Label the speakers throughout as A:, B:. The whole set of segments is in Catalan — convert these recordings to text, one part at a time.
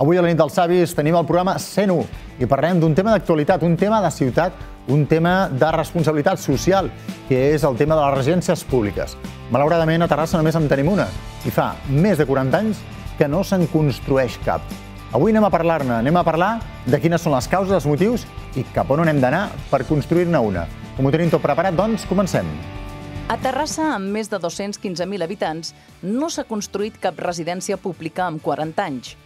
A: Avui a la nit dels savis tenim el programa 101 i parlem d'un tema d'actualitat, un tema de ciutat, un tema de responsabilitat social, que és el tema de les residències públiques. Malauradament, a Terrassa només en tenim una i fa més de 40 anys que no se'n construeix cap. Avui anem a parlar-ne, anem a parlar de quines són les causes, els motius i cap on anem d'anar per construir-ne una. Com ho tenim tot preparat, doncs comencem.
B: A Terrassa, amb més de 215.000 habitants, no s'ha construït cap residència pública en 40 anys.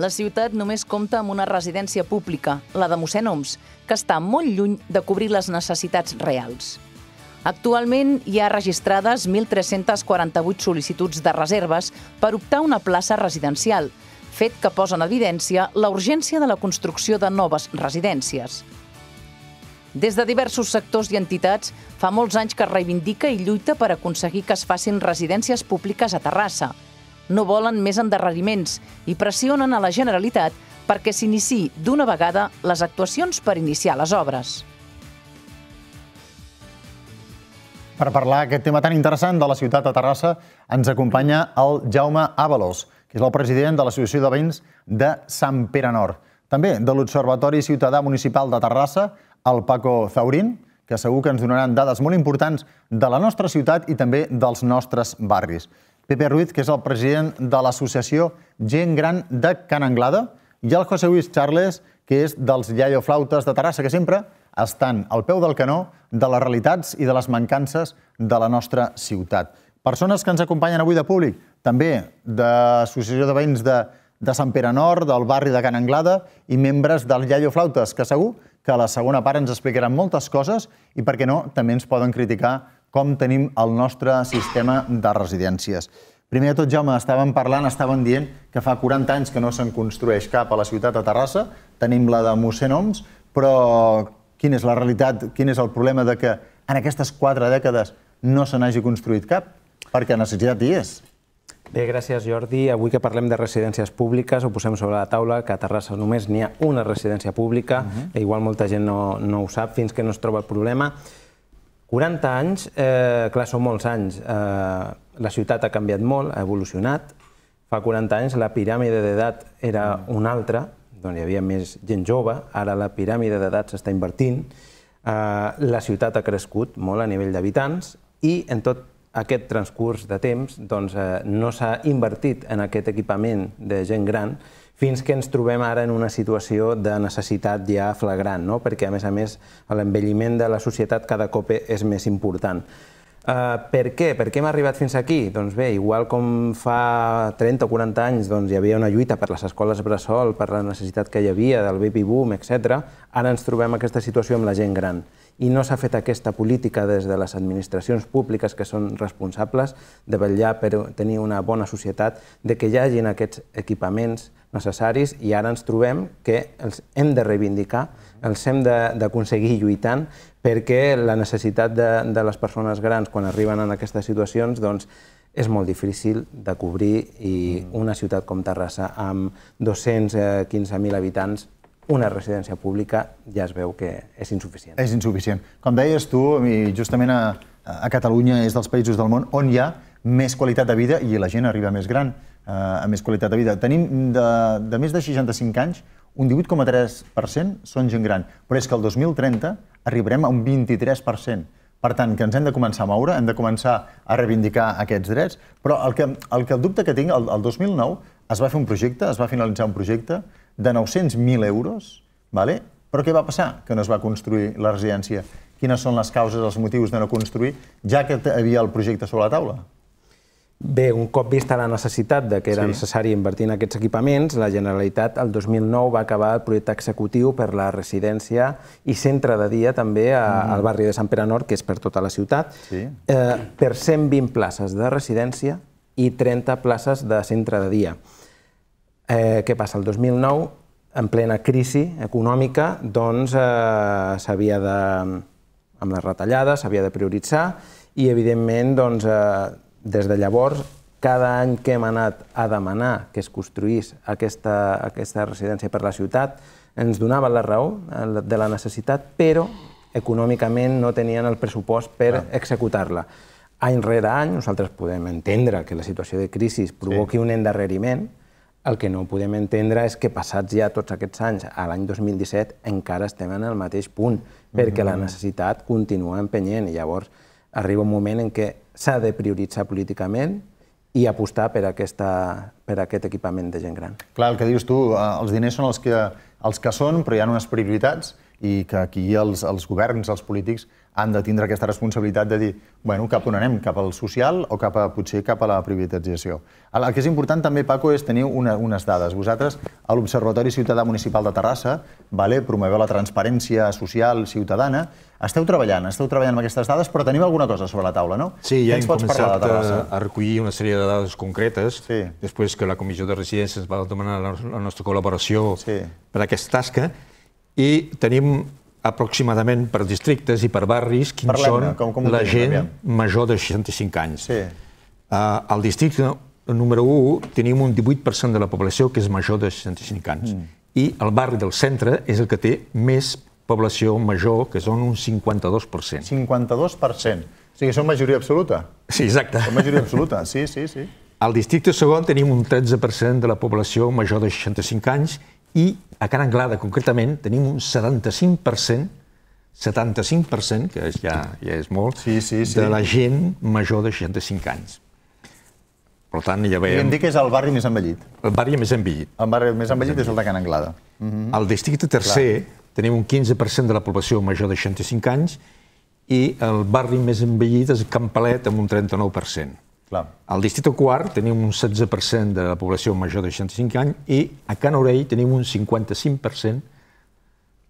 B: La ciutat només compta amb una residència pública, la de mossèn Oms, que està molt lluny de cobrir les necessitats reals. Actualment hi ha registrades 1.348 sol·licituds de reserves per optar una plaça residencial, fet que posa en evidència la urgència de la construcció de noves residències. Des de diversos sectors i entitats, fa molts anys que reivindica i lluita per aconseguir que es facin residències públiques a Terrassa – no volen més endarreriments i pressionen a la Generalitat perquè s'inici d'una vegada les actuacions per iniciar les obres.
A: Per parlar aquest tema tan interessant de la ciutat de Terrassa, ens acompanya el Jaume Avalos, que és el president de l'Associació de Veïns de Sant Pere Nord. També de l'Observatori Ciutadà Municipal de Terrassa, el Paco Zaurín, que segur que ens donaran dades molt importants de la nostra ciutat i també dels nostres barris. Pepe Ruiz, que és el president de l'associació Gent Gran de Can Anglada, i el José Luis Charles, que és dels Iaio Flautes de Terrassa, que sempre estan al peu del canó de les realitats i de les mancances de la nostra ciutat. Persones que ens acompanyen avui de públic, també de l'Associació de Veïns de, de Sant Pere Nord, del barri de Can Anglada, i membres del Iaio Flautes, que segur que a la segona part ens explicaran moltes coses i, per què no, també ens poden criticar com tenim el nostre sistema de residències. Primer de tot, Jaume, estàvem parlant, estàvem dient que fa 40 anys que no se'n construeix cap a la ciutat de Terrassa, tenim la de Mossèn Oms, però quina és la realitat, quin és el problema de que en aquestes quatre dècades no se n'hagi construït cap? Perquè necessitat hi és.
C: Bé, gràcies Jordi. Avui que parlem de residències públiques, ho posem sobre la taula, que a Terrassa només n'hi ha una residència pública, uh -huh. igual molta gent no, no ho sap fins que no es troba el problema. 40 anys, eh, clar, són molts anys. Eh, la ciutat ha canviat molt, ha evolucionat. Fa 40 anys la piràmide d'edat era una altra, doncs hi havia més gent jove, ara la piràmide d'edat s'està invertint. Eh, la ciutat ha crescut molt a nivell d'habitants i en tot aquest transcurs de temps doncs, eh, no s'ha invertit en aquest equipament de gent gran, fins que ens trobem ara en una situació de necessitat ja flagrant, no? perquè a més a més l'envelliment de la societat cada cop és més important. Uh, per què? Per què hem arribat fins aquí? Doncs bé, igual com fa 30 o 40 anys doncs, hi havia una lluita per les escoles bressol, per la necessitat que hi havia del baby boom, etc. ara ens trobem aquesta situació amb la gent gran i no s'ha fet aquesta política des de les administracions públiques que són responsables de vetllar per tenir una bona societat, de que hi hagin aquests equipaments necessaris. I ara ens trobem que els hem de reivindicar, els hem d'aconseguir lluitant perquè la necessitat de, de les persones grans quan arriben en aquestes situacions doncs, és molt difícil de cobrir i una ciutat com Terrassa amb 215.000 habitants una residència pública ja es veu que és insuficient.
A: És insuficient. Com deies tu, i justament a, a Catalunya és dels països del món on hi ha més qualitat de vida i la gent arriba més gran eh, a més qualitat de vida. Tenim de, de més de 65 anys un 18,3% són gent gran, però és que el 2030 arribarem a un 23%. Per tant, que ens hem de començar a moure, hem de començar a reivindicar aquests drets, però el, que, el, que el dubte que tinc, el, el 2009 es va fer un projecte, es va finalitzar un projecte de 900.000 euros, vale? però què va passar? Que no es va construir la residència. Quines són les causes, els motius de no construir, ja que havia el projecte sobre la taula?
C: Bé, un cop vista la necessitat de que era sí. necessari invertir en aquests equipaments, la Generalitat el 2009 va acabar el projecte executiu per la residència i centre de dia també a, mm. al barri de Sant Pere Nord, que és per tota la ciutat, sí. eh, per 120 places de residència i 30 places de centre de dia. Eh, què passa? El 2009, en plena crisi econòmica, doncs eh, s'havia de, amb les retallades, s'havia de prioritzar i, evidentment, doncs, eh, des de llavors, cada any que hem anat a demanar que es construís aquesta, aquesta residència per la ciutat, ens donava la raó eh, de la necessitat, però econòmicament no tenien el pressupost per ah. executar-la. Any rere any, nosaltres podem entendre que la situació de crisi provoqui sí. un endarreriment, El que no podem entendre és que passats ja tots aquests anys, a l'any 2017, encara estem en el mateix punt, perquè la necessitat continua empenyent i llavors arriba un moment en què s'ha de prioritzar políticament i apostar per, aquesta, per aquest equipament de gent gran.
A: Clar, el que dius tu, eh, els diners són els que, els que són, però hi ha unes prioritats i que aquí els, els governs, els polítics, han de tindre aquesta responsabilitat de dir, bueno, cap on anem, cap al social o cap a, potser cap a la privatització. El, que és important també, Paco, és tenir una, unes dades. Vosaltres, a l'Observatori Ciutadà Municipal de Terrassa, vale, promoveu la transparència social ciutadana, esteu treballant, esteu treballant amb aquestes dades, però teniu alguna cosa sobre la taula, no?
D: Sí, ja hem començat a, a recollir una sèrie de dades concretes, sí. després que la Comissió de Residències va demanar la, la nostra col·laboració sí. per a aquesta tasca, i tenim aproximadament per districtes i per barris quins són com, com la gent aviam. major de 65 anys. Sí. Uh, al districte número 1 tenim un 18% de la població que és major de 65 anys. Mm. I el barri del centre és el que té més població major, que són un 52%.
A: 52%. O sigui, són majoria absoluta.
D: Sí, exacte.
A: Són majoria absoluta, sí, sí, sí.
D: Al districte segon tenim un 13% de la població major de 65 anys i a Can Anglada, concretament, tenim un 75%, 75%, que ja, ja és molt, sí, sí, sí. de la gent major de 65 anys. Per tant, ja veiem...
A: Podríem dir que és el barri més envellit.
D: El barri més envellit.
A: El barri més envellit és el de Can Anglada.
D: Uh -huh. Al districte tercer Clar. tenim un 15% de la població major de 65 anys i el barri més envellit és Campalet amb un 39%. Clar. Al districte quart tenim un 16% de la població major de 65 anys i a Can Orell tenim un 55%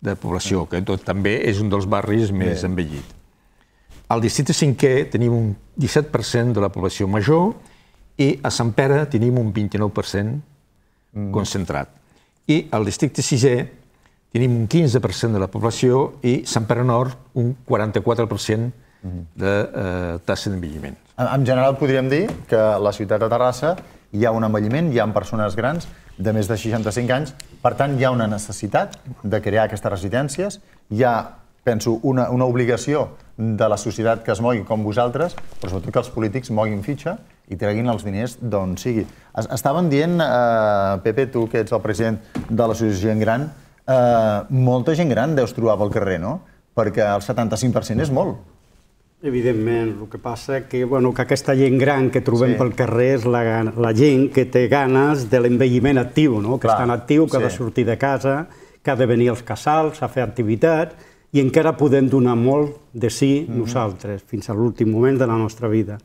D: de població, que tot també és un dels barris més Bé. envellit. Al districte cinquè tenim un 17% de la població major i a Sant Pere tenim un 29% mm. concentrat. I al districte sisè tenim un 15% de la població i Sant Pere Nord un 44% mm. de eh, tassa d'envelliment.
A: En general podríem dir que la ciutat de Terrassa hi ha un envelliment, hi ha persones grans de més de 65 anys, per tant hi ha una necessitat de crear aquestes residències, hi ha, penso, una, una obligació de la societat que es mogui com vosaltres, però sobretot que els polítics moguin fitxa i treguin els diners d'on sigui. Estaven dient, eh, Pepe, tu que ets el president de l'associació Gent Gran, eh, molta gent gran deus trobar pel carrer, no? Perquè el 75% és molt.
E: Evidentment, el que passa que, bueno, que aquesta gent gran que trobem sí. pel carrer és la, la gent que té ganes de l'envelliment actiu, no? que Clar, està en actiu, que sí. ha de sortir de casa, que ha de venir als casals a fer activitat i encara podem donar molt de sí mm -hmm. nosaltres, fins a l'últim moment de la nostra vida.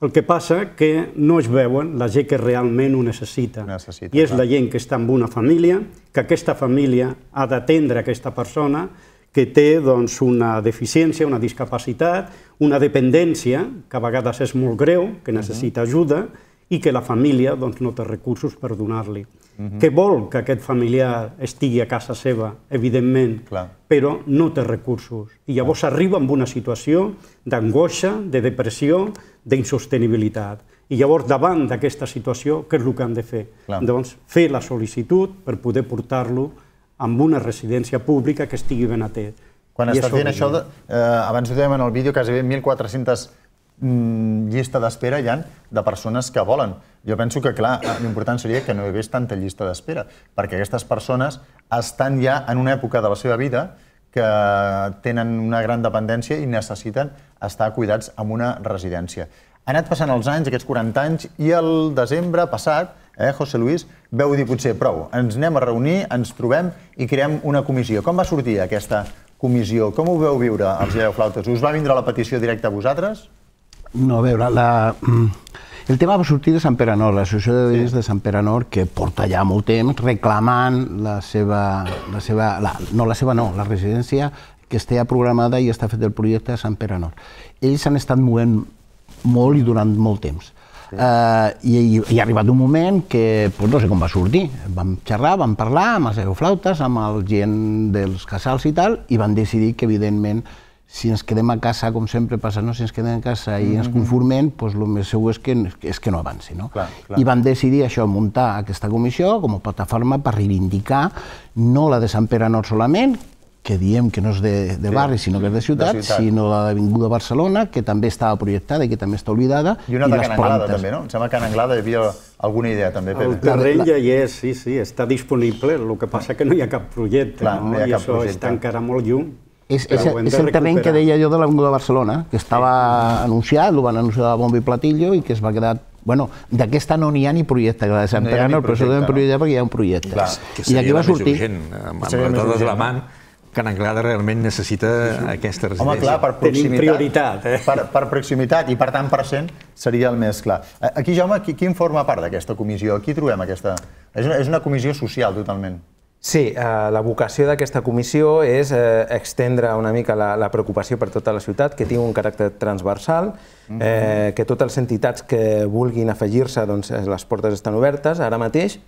E: El que passa que no es veuen la gent que realment ho necessita. necessita I és clar. la gent que està en una família, que aquesta família ha d'atendre aquesta persona, que té doncs, una deficiència, una discapacitat, una dependència, que a vegades és molt greu, que necessita ajuda, i que la família doncs, no té recursos per donar-li. Uh -huh. Que vol que aquest familiar estigui a casa seva, evidentment, Clar. però no té recursos. I llavors Clar. arriba amb una situació d'angoixa, de depressió, d'insostenibilitat. I llavors, davant d'aquesta situació, què és el que han de fer? Clar. Doncs fer la sol·licitud per poder portar-lo amb una residència pública que estigui ben atès.
A: Quan I estàs fent això, eh, abans ho dèiem en el vídeo, quasi 1.400 mm, llista d'espera hi ha de persones que volen. Jo penso que, clar, l'important seria que no hi hagués tanta llista d'espera, perquè aquestes persones estan ja en una època de la seva vida que tenen una gran dependència i necessiten estar cuidats en una residència. Ha anat passant els anys, aquests 40 anys, i el desembre passat eh, José Luis, veu dir potser prou, ens anem a reunir, ens trobem i creem una comissió. Com va sortir aquesta comissió? Com ho veu viure els Flautes? Us va vindre la petició directa a vosaltres?
F: No, a veure, la... Mm, el tema va sortir de Sant Pere Nord, l'associació de veïns sí. de Sant Pere Nord, que porta ja molt temps reclamant la seva, la seva la, no la seva no, la residència que estigui programada i està fet el projecte a Sant Pere Nord. Ells han estat movent molt i durant molt temps. Eh, i, i, ha arribat un moment que pues, no sé com va sortir. Vam xerrar, vam parlar amb els aeroflautes, amb el gent dels casals i tal, i van decidir que, evidentment, si ens quedem a casa, com sempre passa, no? si ens quedem a casa i ens mm-hmm. conformem, pues, el més segur és que, és que no avanci. No? Clar, clar. I van decidir això, muntar aquesta comissió com a plataforma per reivindicar no la de Sant Pere Nord solament, que diem que no és de, de barri, sinó que és de ciutat, de ciutat. sinó la d'Avinguda Barcelona, que també estava projectada i que també està oblidada.
A: I una de Can Anglada, també, no? Em sembla que a Can Anglada hi havia alguna idea també,
E: Pepe? El terreny ja hi és, sí, sí, està disponible, el que passa que no hi ha cap projecte, Clar, no? no hi ha I cap això projecte. està encara molt lluny.
F: És, és, és el terreny que deia jo de l'Avinguda de Barcelona, que estava sí. anunciat, el van anunciar a bombo i platillo i que es va quedar Bueno, d'aquesta no n'hi ha ni projecte, que de Sant Pere no, però s'ho devem projectar perquè hi ha un projecte. Clar,
D: I aquí va sortir... Urgent, amb, amb les de la mà, Can Anglada realment necessita sí. aquesta residència.
A: Home, clar, per proximitat, prioritat, eh? per, per proximitat i per tant per cent seria el més clar. Eh, aquí, Jaume, qui, qui en forma part d'aquesta comissió? Aquí trobem aquesta... És una, és una comissió social, totalment.
C: Sí, eh, la vocació d'aquesta comissió és eh, extendre una mica la, la preocupació per tota la ciutat, que tingui un caràcter transversal, mhm. eh, que totes les entitats que vulguin afegir-se, doncs les portes estan obertes ara mateix,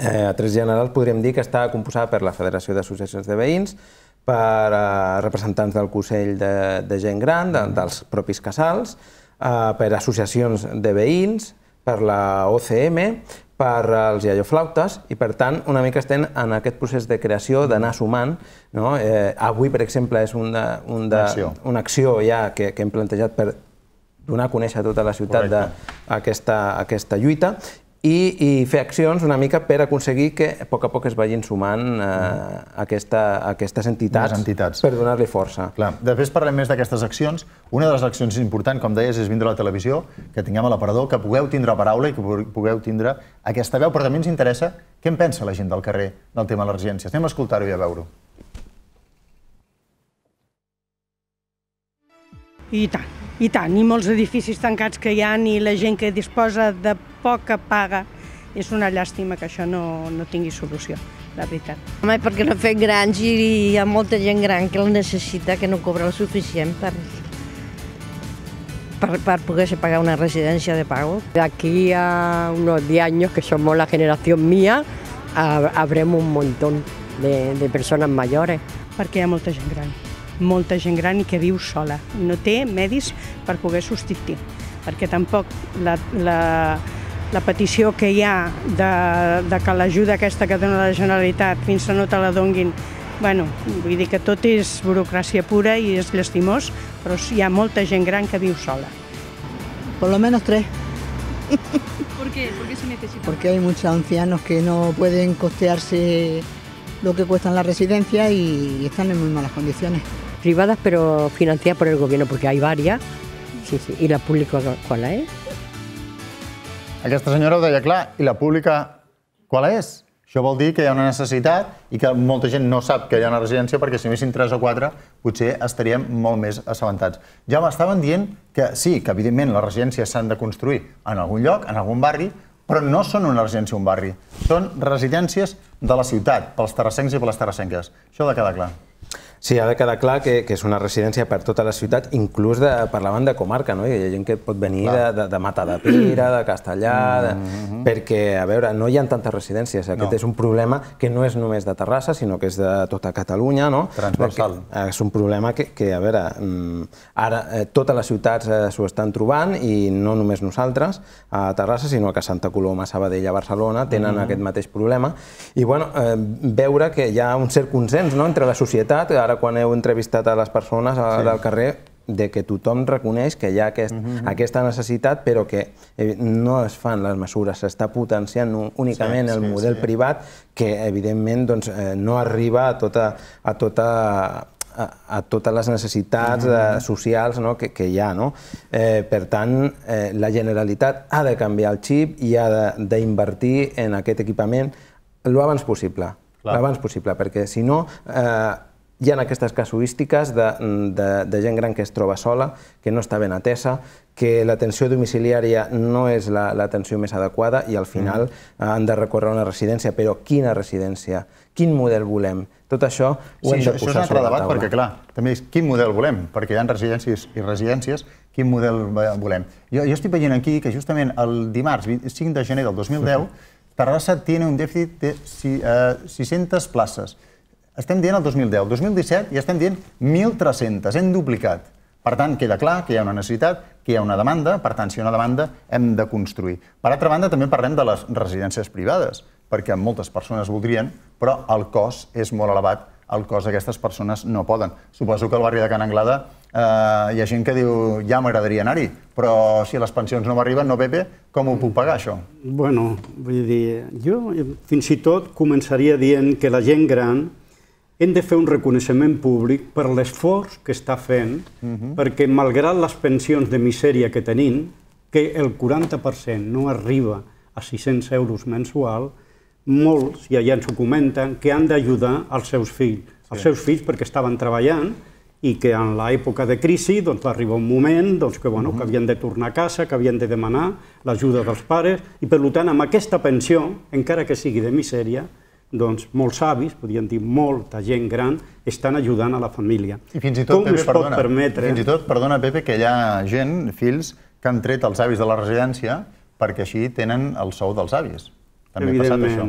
C: Eh, a tres generals podríem dir que està composada per la Federació d'Associacions de Veïns, per eh, representants del Consell de, de Gent Gran, de, dels propis casals, eh, per associacions de veïns, per la OCM, per als iaioflautes i, per tant, una mica estem en aquest procés de creació, d'anar sumant. No? Eh, avui, per exemple, és una, un de, una, acció. una acció ja que, que hem plantejat per donar a conèixer a tota la ciutat d'aquesta aquesta lluita i, i fer accions una mica per aconseguir que a poc a poc es vagin sumant eh, aquesta, aquestes entitats, entitats. per donar-li força.
A: Clar. Després parlem més d'aquestes accions. Una de les accions importants, com deies, és vindre a la televisió, que tinguem a l'aparador, que pugueu tindre paraula i que pugueu tindre aquesta veu, però també ens interessa què en pensa la gent del carrer del tema de les residències. Anem a escoltar-ho i a veure-ho.
G: I tant, i tant, i molts edificis tancats que hi ha i la gent que disposa de poca paga, és una llàstima que això no, no tingui solució, la veritat.
H: Home, perquè no fet grans i hi ha molta gent gran que el necessita, que no cobra el suficient per, per, per poder pagar una residencia de pago.
I: De aquí a unos 10 años, que somos la generación mía, habremos un montón de, de persones mayores.
G: Perquè hi ha molta gent gran molta gent gran i que viu sola. No té medis per poder substituir, perquè tampoc la, la, la petició que hi ha de, de que l'ajuda aquesta que dona la Generalitat fins que no te la donguin Bueno, vull dir que tot és burocràcia pura i és llastimós, però hi ha molta gent gran que viu sola.
J: Por lo menos tres.
G: ¿Por qué? ¿Por qué se necesita?
J: Porque hay muchos ancianos que no pueden costearse lo que cuestan la residencia y están en muy malas condiciones
I: privadas pero financiadas por el gobierno, porque hay varias. Sí, sí. I la pública qual és?
A: Aquesta senyora ho deia clar, i la pública qual és? Això vol dir que hi ha una necessitat i que molta gent no sap que hi ha una residència perquè si anessin 3 o 4 potser estaríem molt més assabentats. Ja m'estaven dient que sí, que evidentment les residències s'han de construir en algun lloc, en algun barri, però no són una residència un barri. Són residències de la ciutat, pels terrassencs i per les terrassenques. Això ha de quedar clar.
C: Sí, ha de quedar clar que, que és una residència per tota la ciutat, inclús de, per la banda comarca, no? Hi ha gent que pot venir de, de, de Mata de Pira, de Castellà, de, mm -hmm. perquè, a veure, no hi ha tantes residències. Aquest no. és un problema que no és només de Terrassa, sinó que és de tota Catalunya, no?
A: Transversal.
C: Perquè, és un problema que, que a veure, mm, ara eh, totes les ciutats eh, s'ho estan trobant i no només nosaltres a Terrassa, sinó que Santa Coloma, Sabadell, a Barcelona tenen mm -hmm. aquest mateix problema. I, bueno, eh, veure que hi ha un cert consens no?, entre la societat, ara quan heu entrevistat a les persones a, sí. del carrer, de que tothom reconeix que hi ha aquest, uh mhm. -huh. aquesta necessitat, però que eh, no es fan les mesures, s'està potenciant únicament sí, el sí, model sí. privat, que evidentment doncs, eh, no arriba a tota, a tota a, a totes les necessitats mm -hmm. socials no, que, que hi ha. No? Eh, per tant, eh, la Generalitat ha de canviar el xip i ha d'invertir en aquest equipament l'abans possible. L'abans possible, perquè si no eh, hi ha aquestes casuístiques de, de, de gent gran que es troba sola, que no està ben atesa, que l'atenció domiciliària no és l'atenció la, més adequada i al final mm. han de recórrer a una residència, però quina residència? Quin model volem? Tot això ho sí, hem de posar
A: això és un altre debat, perquè clar, també és quin model volem, perquè hi ha residències i residències, quin model volem. Jo, jo estic veient aquí que justament el dimarts 5 de gener del 2010 Terrassa tiene un dèficit de 600 eh, places. Estem dient el 2010. 2017 ja estem dient 1.300. Hem duplicat. Per tant, queda clar que hi ha una necessitat, que hi ha una demanda, per tant, si hi ha una demanda, hem de construir. Per altra banda, també parlem de les residències privades, perquè moltes persones voldrien, però el cost és molt elevat el cost d'aquestes persones no poden. Suposo que al barri de Can Anglada eh, hi ha gent que diu ja m'agradaria anar-hi, però si les pensions no m'arriben, no Pepe, com ho puc pagar, això?
E: Bueno, vull dir, jo fins i tot començaria dient que la gent gran hem de fer un reconeixement públic per l'esforç que està fent, uh -huh. perquè malgrat les pensions de misèria que tenim, que el 40% no arriba a 600 euros mensual, molts, i allà ens ho comenten, que han d'ajudar als seus fills. Sí. Els seus fills perquè estaven treballant i que en l'època de crisi doncs, va arribar un moment doncs, que, bueno, uh -huh. que havien de tornar a casa, que havien de demanar l'ajuda dels pares, i per tant, amb aquesta pensió, encara que sigui de misèria, doncs molts avis, podríem dir molta gent gran, estan ajudant a la família.
A: I fins i tot, Com Pepe, es pot perdona, permetre... Fins i tot, perdona, Pepe, que hi ha gent, fills, que han tret els avis de la residència perquè així tenen el sou dels avis. També ha passat això.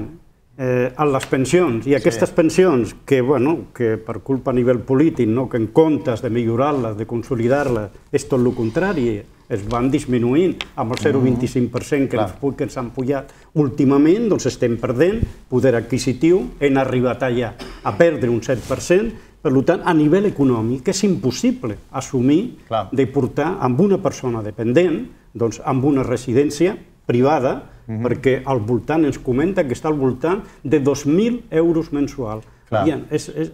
E: Eh, en les pensions, i aquestes sí. pensions que, bueno, que per culpa a nivell polític, no, que en comptes de millorar-les, de consolidar-les, és tot el contrari, es van disminuint amb el 0,25% que, mm. que ens han pujat últimament, doncs estem perdent poder adquisitiu, hem arribat allà a perdre un 7%, per tant, a nivell econòmic és impossible assumir Clar. de portar amb una persona dependent, doncs amb una residència privada, mm -hmm. perquè al voltant ens comenta que està al voltant de 2.000 euros mensual. Clar. Bien, és, és,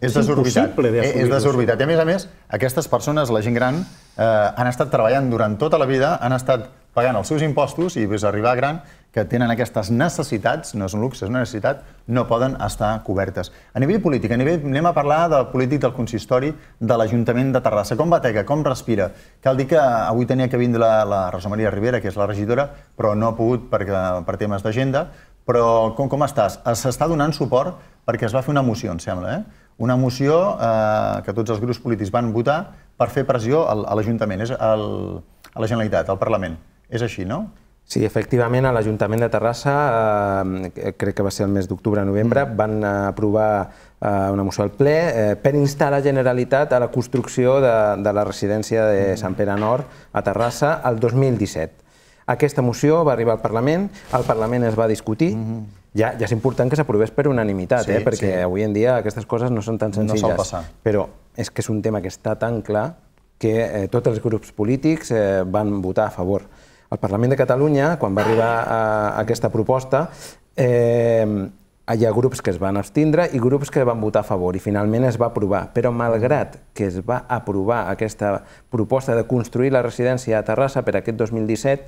A: és desorbitat. Eh, és desorbitat. I a més a més, aquestes persones, la gent gran, eh, han estat treballant durant tota la vida, han estat pagant els seus impostos i ves arribar gran que tenen aquestes necessitats, no és un luxe, és una necessitat, no poden estar cobertes. A nivell polític, a nivell, anem a parlar del polític del consistori de l'Ajuntament de Terrassa. Com batega, com respira? Cal dir que avui tenia que vindre la, la Rosa Maria Rivera, que és la regidora, però no ha pogut per, per temes d'agenda. Però com, com estàs? S'està donant suport perquè es va fer una moció, em sembla, eh? una moció eh, que tots els grups polítics van votar per fer pressió a l'Ajuntament, és el, a la Generalitat, al Parlament. És així, no?
C: Sí, efectivament, a l'Ajuntament de Terrassa, eh, crec que va ser el mes d'octubre-novembre, mm. van aprovar eh, una moció al ple eh, per instar la Generalitat a la construcció de, de la residència de mm. Sant Pere Nord a Terrassa el 2017. Aquesta moció va arribar al Parlament, al Parlament es va discutir, mm -hmm. ja, ja és important que s'aprovés per unanimitat, sí, eh? perquè sí. avui en dia aquestes coses no són tan senzilles. No passar. Però és que és un tema que està tan clar que eh, tots els grups polítics eh, van votar a favor. Al Parlament de Catalunya, quan va arribar a, a aquesta proposta, eh, hi ha grups que es van abstindre i grups que van votar a favor i finalment es va aprovar. Però malgrat que es va aprovar aquesta proposta de construir la residència a Terrassa per aquest 2017,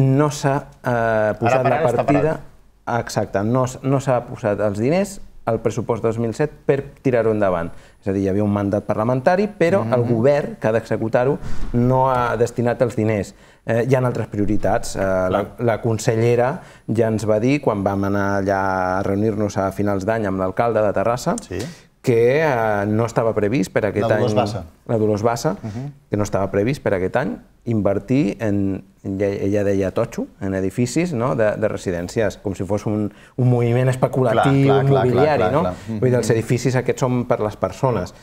C: no s'ha eh, posat la partida... Exacte, no, no s'ha posat els diners al pressupost 2007 per tirar-ho endavant. És a dir, hi havia un mandat parlamentari, però mm -hmm. el govern, que ha d'executar-ho, no ha destinat els diners. Eh, hi ha altres prioritats. Eh, la, la consellera ja ens va dir, quan vam anar allà a reunir-nos a finals d'any amb l'alcalde de Terrassa, sí que eh, no estava previst per aquest
A: la
C: Dolors
A: any... Bassa.
C: La Dolors Bassa. Uh -huh. que no estava previst per aquest any, invertir en, ella deia totxo, en edificis no? de, de residències, com si fos un, un moviment especulatiu clar, clar, immobiliari, clar, clar, no? Clar, clar. Vull dir, els edificis aquests són per les persones.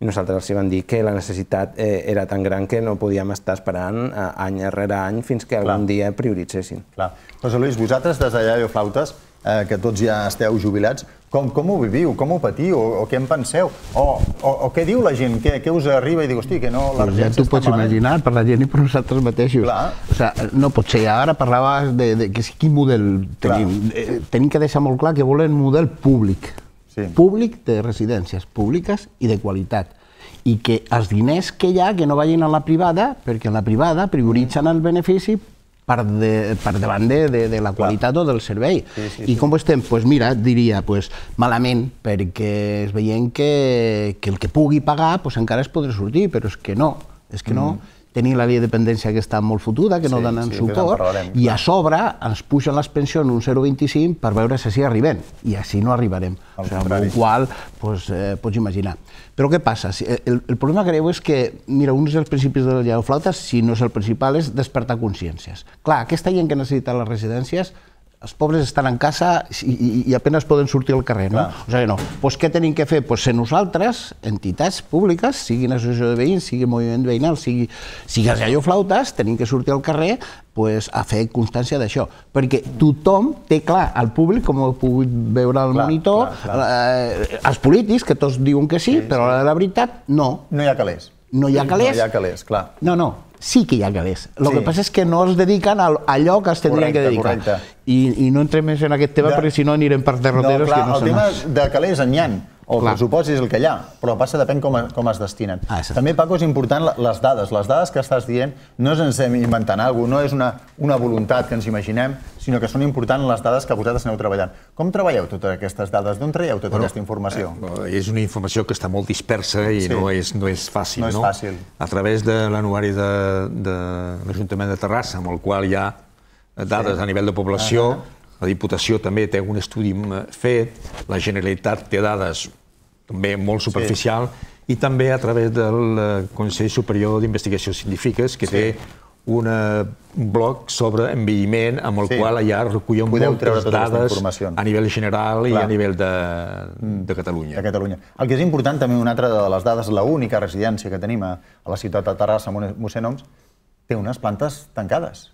C: I nosaltres els van dir que la necessitat eh, era tan gran que no podíem estar esperant eh, any rere any fins que algun clar. dia prioritzessin.
A: Clar. José Luis, vosaltres des d'allà Flautes, eh, que tots ja esteu jubilats, com, com ho viviu, com ho patiu, o, o què en penseu? O, o, o què diu la gent? Què, què us arriba i diu, hosti, que no...
F: Pues ja t'ho pots malament. imaginar, per la gent i per nosaltres mateixos. Clar. O sea, no pot ser. Ara parlaves de, de, de quin model tenim. Eh, tenim que deixar molt clar que volen model públic. Sí. Públic de residències públiques i de qualitat i que els diners que hi ha que no vagin a la privada, perquè en la privada prioritzen el benefici per, de, per davant de, de, de la qualitat Clar. o del servei. Sí, sí, I com ho estem? Pues mira, diria, pues, malament, perquè es veiem que, que el que pugui pagar pues, encara es podrà sortir, però és que no, és que mm. Tenim la llei de dependència que està molt fotuda, que sí, no donen sí, suport, i a sobre ens pugen les pensions un 0,25 per veure si així arribem, i així no arribarem. o sigui, amb el qual pues, eh, pots imaginar. Però què passa? El, el problema greu és que, mira, un dels principis de la llei de flauta, si no és el principal, és despertar consciències. Clar, aquesta gent que necessita les residències els pobres estan en casa i, i, i apenas poden sortir al carrer, no? Clar. O sigui, no. Pues què tenim que fer? Pues ser nosaltres, entitats públiques, siguin associació de veïns, sigui moviment veïnal, sigui, sigui els flautes, tenim que sortir al carrer pues, a fer constància d'això. Perquè tothom té clar, el públic, com ho he pogut veure al clar, monitor, clar, clar. Eh, els polítics, que tots diuen que sí, sí però sí. la veritat, no.
A: No hi ha calés.
F: No hi ha calés.
A: No hi ha calés, clar.
F: No, no, sí que hi ha calés. El sí. que passa és que no es dediquen a allò que es tindrien correcte, que dedicar. Correcte. I, I no entrem més en aquest tema de... perquè si no anirem per derroteros no, clar, que no
A: el tema de calés en o el Clar. pressupost és el que hi ha, però passa depèn com, com es destinen. Ah, També, Paco, és important les dades. Les dades que estàs dient no ens estem inventant alguna cosa, no és una, una voluntat que ens imaginem, sinó que són importants les dades que vosaltres aneu treballant. Com treballeu totes aquestes dades? D'on traieu tota bueno, aquesta informació?
D: Eh, és una informació que està molt dispersa i sí. no, és, no és fàcil.
A: No és fàcil.
D: A través de l'anuari de, de l'Ajuntament de Terrassa, amb el qual hi ha dades sí. a nivell de població, ah, la Diputació també té un estudi fet, la Generalitat té dades també molt superficial, sí. i també a través del eh, Consell Superior d'Investigacions Científiques, que sí. té una, un bloc sobre envelliment amb el sí. qual allà recullen Podeu moltes dades a nivell general Clar. i a nivell de, mm. de Catalunya.
A: De Catalunya. El que és important també, una altra de les dades, la única residència que tenim a, a la ciutat de Terrassa, Mossenoms, té unes plantes tancades.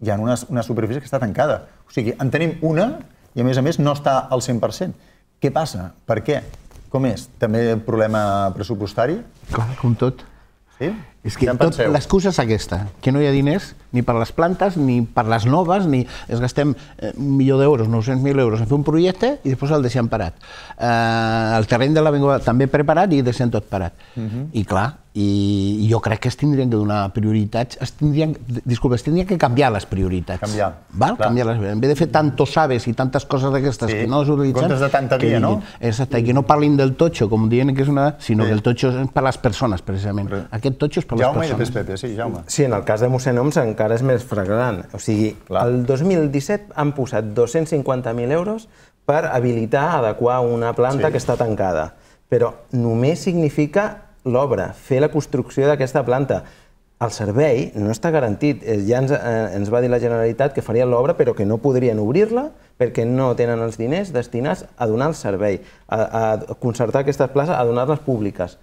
A: Hi ha una, una superfície que està tancada. O sigui, en tenim una i, a més a més, no està al 100%. Què passa? Per què? Com és? També problema pressupostari?
F: Clar, com tot.
A: Sí?
F: És que tot, l'excusa és aquesta, que no hi ha diners ni per les plantes, ni per les noves, ni es gastem eh, un milió d'euros, 900.000 euros en fer un projecte i després el deixem parat. Eh, el terreny de l'avinguda també preparat i deixem tot parat. Uh mhm. -huh. I clar, i jo crec que es tindrien que donar prioritats, es tindrien, disculpa, es tindrien que canviar les prioritats.
A: Canviar.
F: Val? Canviar les, en vez de fer tantos saves i tantes coses d'aquestes sí. que no s'utilitzen...
A: Comptes de tanta via, no?
F: Exacte, que no parlin del totxo, com diuen que és una... sinó sí. que el totxo és per les persones, precisament. Re. Aquest totxo és per
A: Jaume
F: les persones.
A: Jaume i després Pepe, sí, Jaume.
C: Sí, en el cas de mossèn Oms encara és més flagrant. O sigui, Clar. el 2017 han posat 250.000 euros per habilitar, adequar una planta sí. que està tancada. Però només significa l'obra, fer la construcció d'aquesta planta. El servei no està garantit. Eh, ja ens, eh, ens va dir la Generalitat que farien l'obra, però que no podrien obrir-la perquè no tenen els diners destinats a donar el servei, a, a concertar aquestes places, a donar-les públiques.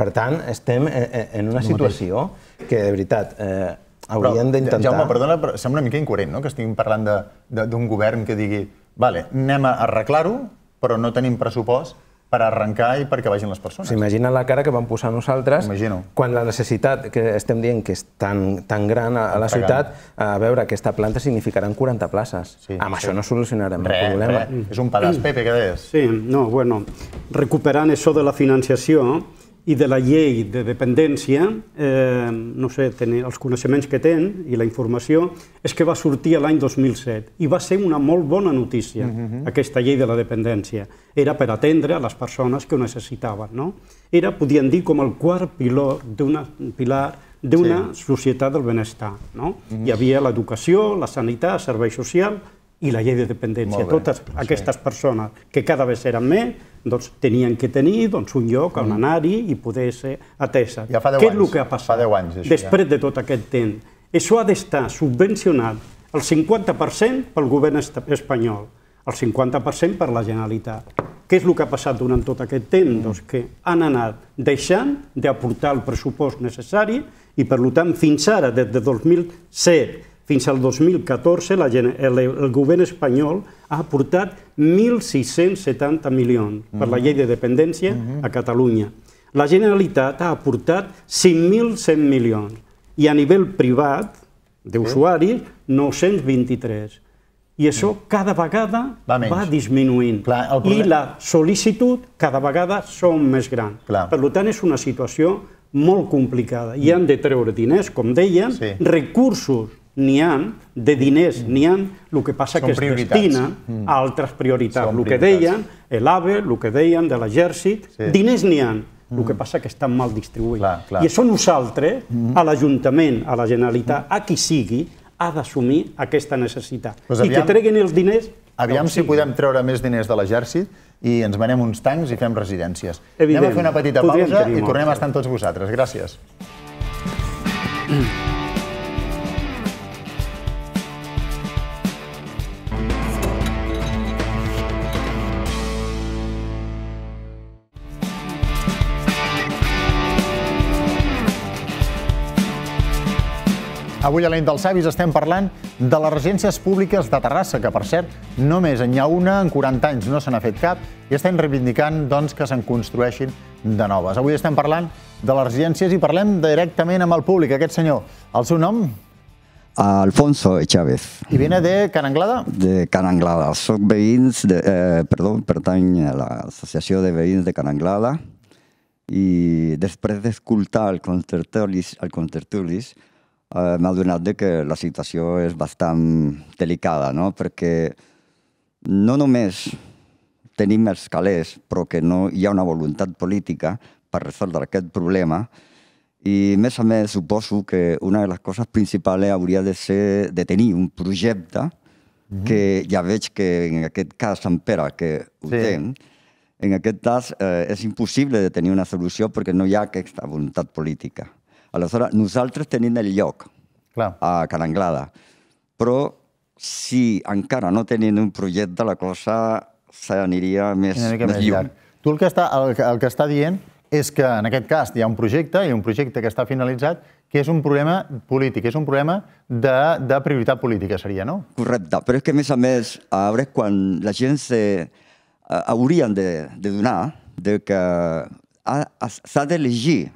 C: Per tant, estem eh, eh, en una situació que, de veritat, eh, hauríem d'intentar...
A: Jaume, perdona, però sembla una mica incoherent, no?, que estiguin parlant d'un govern que digui vale, anem a arreglar-ho, però no tenim pressupost per arrencar i perquè vagin les persones.
C: S'imagina la cara que vam posar nosaltres
A: Imagino.
C: quan la necessitat que estem dient que és tan, tan gran a, a la ciutat, a veure, aquesta planta significaran 40 places. Sí, Amb sí. això no solucionarem re, el problema. Re.
A: És un pedaç, Pepe, què deies?
E: Sí, no, bueno, recuperant això de la financiació, i de la llei de dependència, eh, no sé, tenir els coneixements que ten i la informació, és que va sortir l'any 2007 i va ser una molt bona notícia, uh -huh. aquesta llei de la dependència. Era per atendre a les persones que ho necessitaven, no? Era, podien dir, com el quart pilot d'una pilar d'una sí. societat del benestar, no? Uh -huh. Hi havia l'educació, la sanitat, el servei social i la llei de dependència. Totes aquestes sí. persones, que cada vegada eren més, doncs, tenien que tenir doncs, un lloc on mm. anar-hi i poder ser atesa.
A: Ja fa 10
E: Què
A: anys.
E: és el que ha passat?
A: Fa 10 anys, això,
E: Després ja. de tot aquest temps. Això ha d'estar subvencionat el 50% pel govern espanyol, el 50% per la Generalitat. Què és el que ha passat durant tot aquest temps? Mm. Doncs que han anat deixant d'aportar el pressupost necessari i, per tant, fins ara, des de 2007 fins al 2014 la, el, el govern espanyol ha aportat 1.670 milions per la llei de dependència a Catalunya. La Generalitat ha aportat 5.100 milions i a nivell privat d'usuaris 923. I això cada vegada va, va disminuint. Clar, I la sol·licitud cada vegada són més grans. Clar. Per tant, és una situació molt complicada. I han de treure diners, com deien, sí. recursos n'hi ha, de diners n'hi ha, el que passa Són que es destina mm. a altres prioritats. Són el que deien, l'AVE, el que deien de l'exèrcit, sí. diners n'hi ha, el que mm. passa que estan mal distribuïts. Clar, clar. I això nosaltres, mm. a l'Ajuntament, a la Generalitat, a qui sigui, ha d'assumir aquesta necessitat. Pues aviam, I que treguin els diners...
A: Aviam si podem treure més diners de l'exèrcit i ens venem uns tancs i fem residències. Evident. Anem a fer una petita pausa i tornem a estar amb tots vosaltres. Gràcies. Mm. Avui a la nit dels avis estem parlant de les residències públiques de Terrassa, que per cert només n'hi ha una en 40 anys, no se n'ha fet cap, i estem reivindicant doncs, que se'n construeixin de noves. Avui estem parlant de les residències i parlem directament amb el públic. Aquest senyor, el seu nom?
K: Alfonso Chávez.
A: I viene de Cananglada?
K: De Cananglada. Soc veïns, de, eh, perdó, pertany a l'Associació de Veïns de Cananglada i després d'escoltar el contertulis, el contertulis eh, m'ha donat de que la situació és bastant delicada, no? perquè no només tenim els calés, però que no hi ha una voluntat política per resoldre aquest problema, i a més a més suposo que una de les coses principals hauria de ser de tenir un projecte mm -hmm. que ja veig que en aquest cas Sant Pere que ho sí. té, en aquest cas eh, és impossible de tenir una solució perquè no hi ha aquesta voluntat política. Aleshores, nosaltres tenim el lloc
A: Clar.
K: a Caranglada, però si encara no tenim un projecte, la cosa s'aniria més, més, més lluny. Llarg.
A: Tu el que, està, el, el que està dient és que en aquest cas hi ha un projecte, i un projecte que està finalitzat, que és un problema polític, és un problema de, de prioritat política, seria, no?
K: Correcte, però és que a més a més, a veure, quan la gent se, uh, haurien de, de donar de que s'ha d'elegir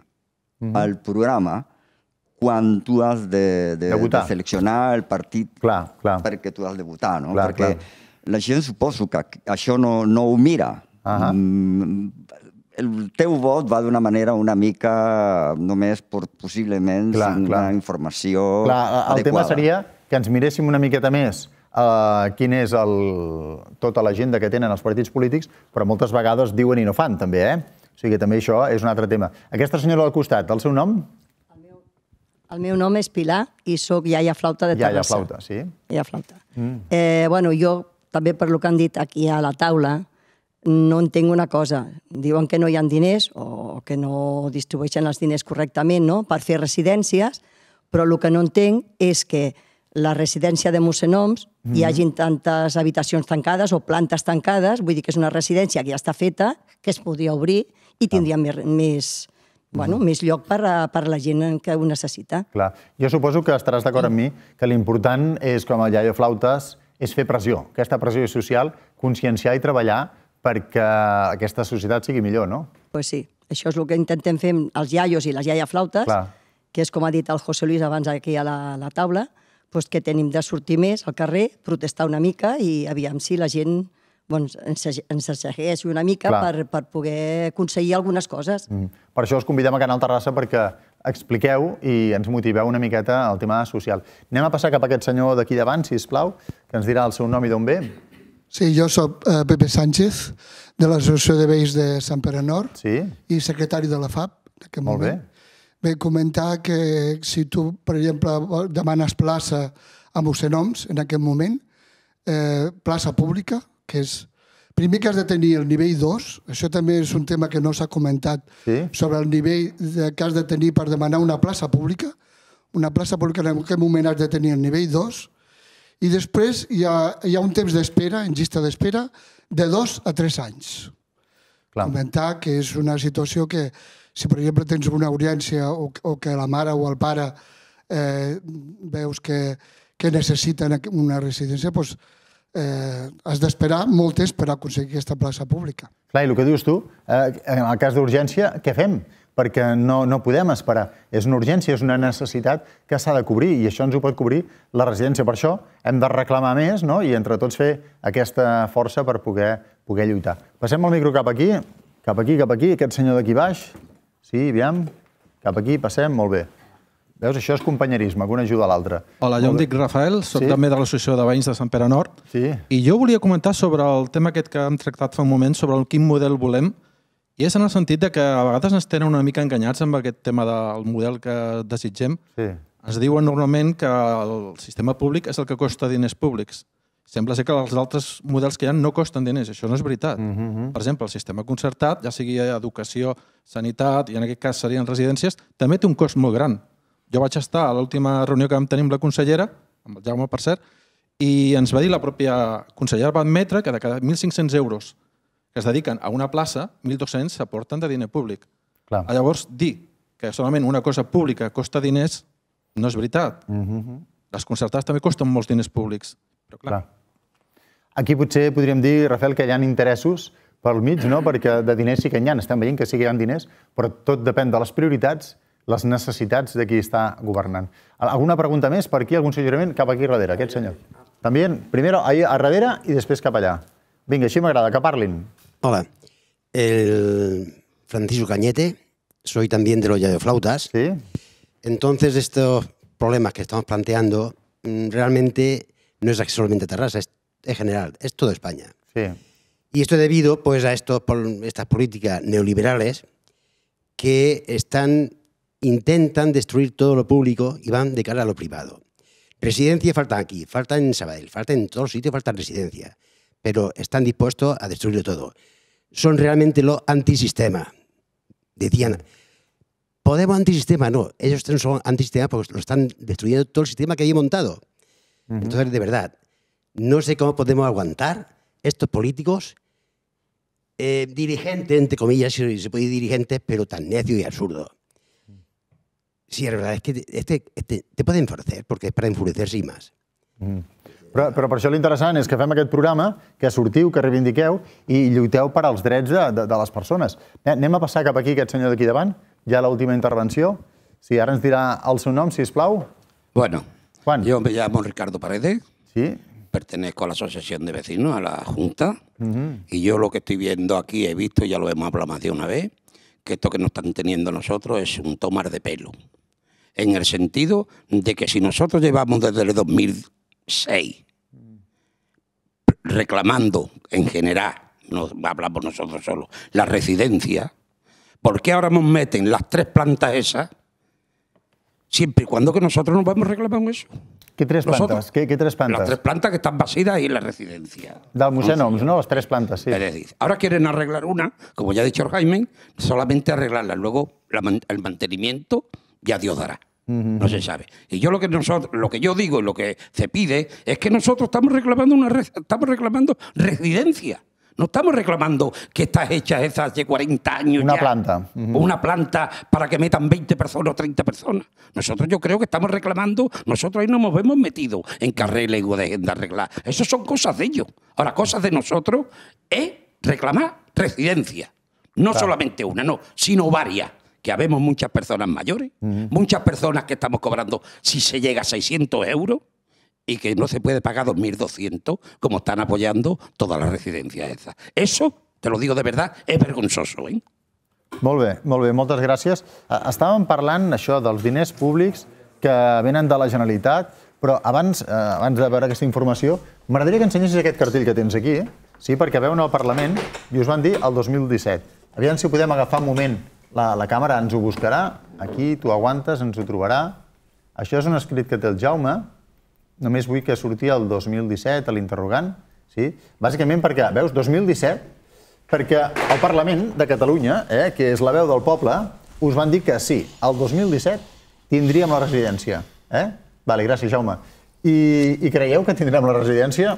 K: -hmm. el programa quan tu has de, de, de, de seleccionar el partit
A: clar, clar.
K: perquè tu has de votar, no? Clar, perquè clar. la gent suposo que això no, no ho mira. Uh -huh. mm, el teu vot va d'una manera una mica només per, possiblement clar, sin clar. una informació clar, el
A: adequada. tema seria que ens miréssim una miqueta més uh, quin és el, tota l'agenda que tenen els partits polítics, però moltes vegades diuen i no fan, també, eh? O sigui que també això és un altre tema. Aquesta senyora al costat, el seu nom?
L: El meu, el meu nom és Pilar i sóc iaia flauta de Terrassa.
A: Iaia flauta, sí.
L: Iaia flauta. Mm. Eh, bueno, jo, també per lo que han dit aquí a la taula, no entenc una cosa. Diuen que no hi ha diners o que no distribueixen els diners correctament no? per fer residències, però el que no entenc és que la residència de Mossenoms mm -hmm. hi hagin tantes habitacions tancades o plantes tancades, vull dir que és una residència que ja està feta, que es podria obrir i tindria més, més, bueno, més lloc per a, per a la gent que ho necessita.
A: Clar. Jo suposo que estaràs d'acord amb mi que l'important és, com a Iaio Flautes, és fer pressió, aquesta pressió social, conscienciar i treballar perquè aquesta societat sigui millor, no?
L: Pues sí, això és el que intentem fer els iaios i les iaia flautes, Clar. que és com ha dit el José Luis abans aquí a la, a la taula, pues que tenim de sortir més al carrer, protestar una mica i aviam si la gent doncs, segueix una mica per, per poder aconseguir algunes coses. Mm.
A: Per això us convidem a Canal Terrassa perquè expliqueu i ens motiveu una miqueta el tema social. Anem a passar cap a aquest senyor d'aquí davant, si us plau, que ens dirà el seu nom i d'on ve.
M: Sí, jo sóc uh, Pepe Sánchez, de l'Associació de Veïs de Sant Pere Nord
A: sí?
M: i secretari de la FAP.
A: Molt moment.
M: bé. Bé, comentar que si tu, per exemple, demanes plaça a Mossenoms en aquest moment, eh, plaça pública, que és Primer que has de tenir el nivell 2, això també és un tema que no s'ha comentat,
A: sí?
M: sobre el nivell que has de tenir per demanar una plaça pública. Una plaça pública en aquest moment has de tenir el nivell 2, i després hi ha, hi ha un temps d'espera, en llista d'espera, de dos a tres anys.
A: Clar.
M: Comentar que és una situació que, si per exemple tens una urgència o, o que la mare o el pare eh, veus que, que necessiten una residència, doncs, eh, has d'esperar molt temps per aconseguir aquesta plaça pública.
A: Clar, i el que dius tu, eh, en el cas d'urgència, què fem? perquè no, no podem esperar. És una urgència, és una necessitat que s'ha de cobrir i això ens ho pot cobrir la residència. Per això hem de reclamar més no? i entre tots fer aquesta força per poder, poder lluitar. Passem el micro cap aquí, cap aquí, cap aquí, aquest senyor d'aquí baix. Sí, aviam, cap aquí, passem, molt bé. Veus, això és companyerisme, que un ajuda a l'altre.
N: Hola, jo em dic Rafael, soc sí? també de l'Associació de Veïns de Sant Pere Nord.
A: Sí.
N: I jo volia comentar sobre el tema aquest que hem tractat fa un moment, sobre el quin model volem, i és en el sentit de que a vegades ens tenen una mica enganyats amb aquest tema del model que desitgem.
A: Sí.
N: Ens diuen normalment que el sistema públic és el que costa diners públics. Sembla ser que els altres models que hi ha no costen diners. Això no és veritat.
A: Uh -huh.
N: Per exemple, el sistema concertat, ja sigui educació, sanitat, i en aquest cas serien residències, també té un cost molt gran. Jo vaig estar a l'última reunió que vam tenir amb la consellera, amb el Jaume, per cert, i ens va dir la pròpia consellera, va admetre que de cada 1.500 euros que es dediquen a una plaça, 1.200 s'aporten de diner públic.
A: Clar.
N: Llavors, dir que solament una cosa pública costa diners no és veritat. Mm -hmm. Les concertades també costen molts diners públics. Però clar. clar.
A: Aquí potser podríem dir, Rafael, que hi ha interessos pel mig, no? perquè de diners sí que n'hi ha, estem veient que sí que hi ha diners, però tot depèn de les prioritats, les necessitats de qui està governant. Alguna pregunta més per aquí, algun suggeriment? Cap aquí darrere, aquest senyor. També, primer ahí a darrere i després cap allà. Vinga, així m'agrada, que parlin.
O: Hola, el Francisco Cañete, soy también de los de flautas.
A: Sí.
O: Entonces, estos problemas que estamos planteando mm, realmente no es solamente Terrassa, es en general, es toda España.
A: Sí.
O: Y esto debido pues, a estos, estas políticas neoliberales que están, intentan destruir todo lo público y van de cara a lo privado. Residencia falta aquí, falta en Sabadell, falta en todos sitios, falta residencia, pero están dispuestos a destruirlo todo. Son realmente lo antisistema. Decían, Podemos antisistema, no. Ellos son antisistema porque lo están destruyendo todo el sistema que hay montado. Entonces, de verdad, no sé cómo podemos aguantar estos políticos, eh, dirigentes, entre comillas, si se puede decir dirigentes, pero tan necio y absurdo. Sí, la verdad es que este, este, te puede enfurecer, porque es para enfurecerse y más.
A: Mm. Però, però per això l'interessant és que fem aquest programa, que sortiu, que reivindiqueu i lluiteu per als drets de, de, de les persones. Anem a passar cap aquí, aquest senyor d'aquí davant, ja l'última intervenció. Sí, ara ens dirà el seu nom, si us plau.
P: Bueno,
A: Juan.
P: yo me llamo Ricardo Paredes.
A: Sí.
P: Pertenezco a la Asociación de Vecinos, a la Junta.
A: Uh -huh.
P: Y yo lo que estoy viendo aquí, he visto, ya lo hemos hablado más de una vez, que esto que nos están teniendo nosotros es un tomar de pelo. En el sentido de que si nosotros llevamos desde el 2006 reclamando en general, no hablamos nosotros solo, la residencia, ¿por qué ahora nos meten las tres plantas esas? Siempre y cuando que nosotros nos vamos reclamando eso.
A: ¿Qué tres
P: Nosotros,
A: plantas? ¿Qué, qué tres plantas?
P: Las tres plantas que están vacías ahí en la residencia.
A: Del Musenoms, ¿no? Las tres plantas, sí.
P: Es decir, ahora quieren arreglar una, como ya ha dicho Jaime, solamente arreglarla. Luego la el mantenimiento ya Dios dará. No se sabe. Y yo lo que nosotros, lo que yo digo y lo que se pide es que nosotros estamos reclamando una estamos reclamando residencia. No estamos reclamando que estas hechas esas hace 40 años
A: Una
P: ya.
A: planta.
P: Una planta para que metan 20 personas o 30 personas. Nosotros yo creo que estamos reclamando, nosotros ahí no nos hemos metido en o dejen de arreglar. Eso son cosas de ellos. Ahora, cosas de nosotros es reclamar residencia. No
Q: Claro.
P: solamente una, no, sino varias. Que habemos muchas personas mayores, muchas personas que estamos cobrando si se llega a 600 euros y que no se puede pagar 2.200 como están apoyando todas las residencias esas. Eso, te lo digo de verdad, es vergonzoso. ¿eh?
A: Molt bé, molt bé, moltes gràcies. Estàvem parlant això dels diners públics que venen de la Generalitat, però abans, eh, abans de veure aquesta informació, m'agradaria que ensenyessis aquest cartell que tens aquí, eh? sí, perquè veuen al Parlament i us van dir el 2017. Aviam si podem agafar un moment, la, la càmera ens ho buscarà, aquí tu aguantes, ens ho trobarà. Això és un escrit que té el Jaume, només vull que surti el 2017 a l'interrogant, sí? bàsicament perquè, veus, 2017, perquè el Parlament de Catalunya, eh, que és la veu del poble, us van dir que sí, el 2017 tindríem la residència. Eh? Vale, gràcies, Jaume. I, I creieu que tindrem la residència,